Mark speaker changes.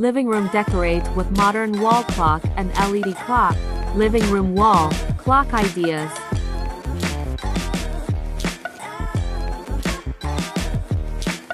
Speaker 1: Living room decorate with modern wall clock and LED clock. Living room wall clock ideas.